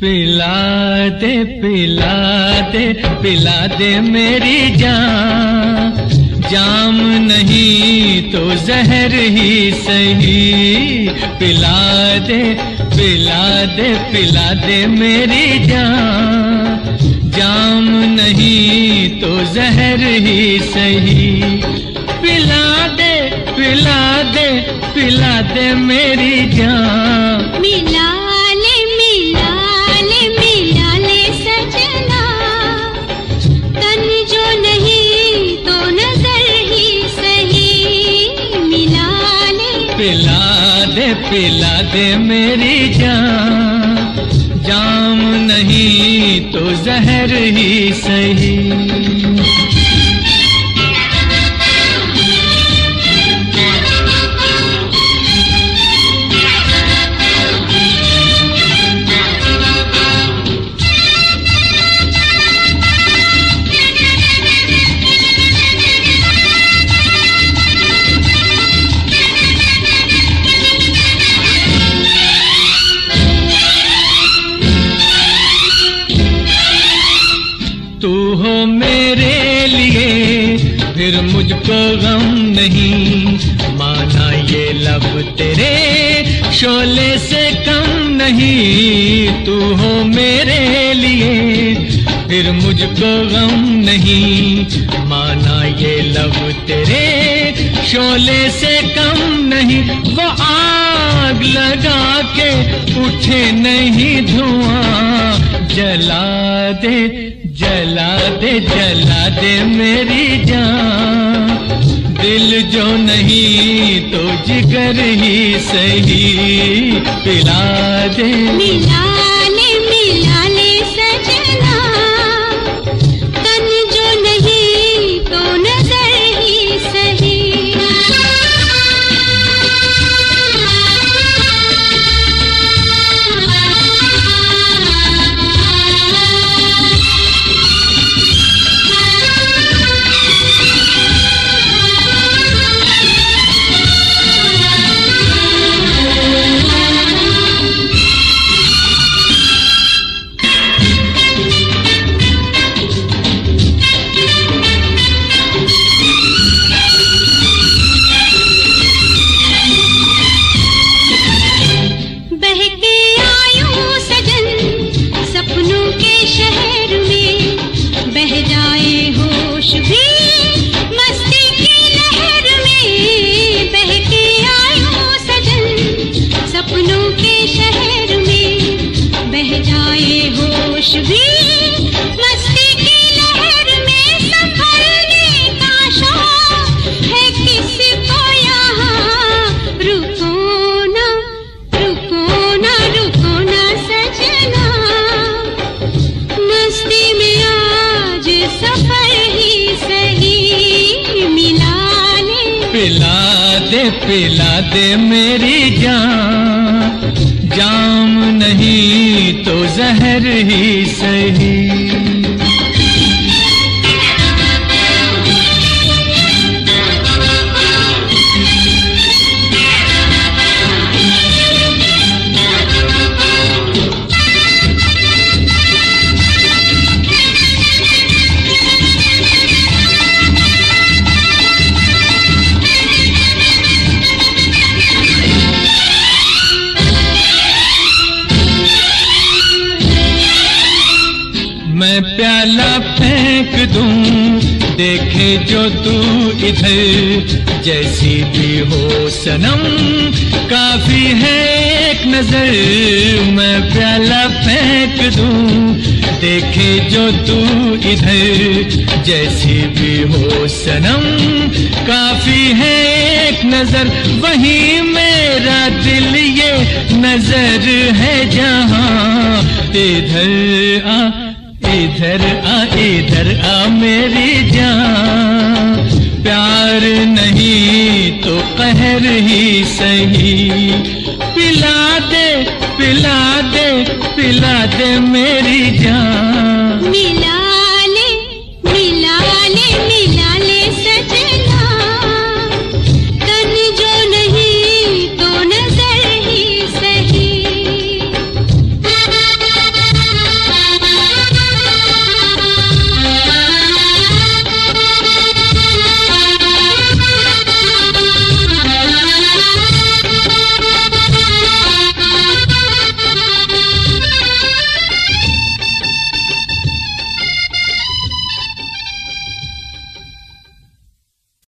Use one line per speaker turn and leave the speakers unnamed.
पिला दे पिला दे पिला दे मेरी जान। जाम नहीं तो जहर ही सही। पिला दे पिला दे पिला दे मेरी जान। जाम नहीं तो जहर ही सही। पिला दे पिला दे पिला दे मेरी जान।
मिला
पिला दे मेरी जान। जाम नहीं तो जहर ही सही। तू हो मेरे लिए, फिर मुझको गम नहीं। माना ये लब तेरे शोले से कम नहीं। तू हो मेरे लिए, फिर मुझको गम नहीं। माना ये लब तेरे शोले से कम नहीं। वो आग लगा के उठे नहीं धुआँ। जला दे जला दे जला दे मेरी जान। दिल जो नहीं तो जिगर ही सही। पिला दे।
मिला
दे पिला दे मेरी जान। जाम नहीं तो जहर ही सही। फेंक दूँ, देखे जो तू इधर, जैसी भी हो सनम। काफ़ी है एक नज़र, मैं प्याला फेंक दूँ, देखे जो तू इधर, जैसी भी हो सनम। काफ़ी है एक नज़र, वही मेरा दिल ये नज़र है जहाँ। इधर आ इधर आ इधर आ मेरी जान। प्यार नहीं तो कहर ही सही। पिला दे पिला दे पिला दे मेरी जान।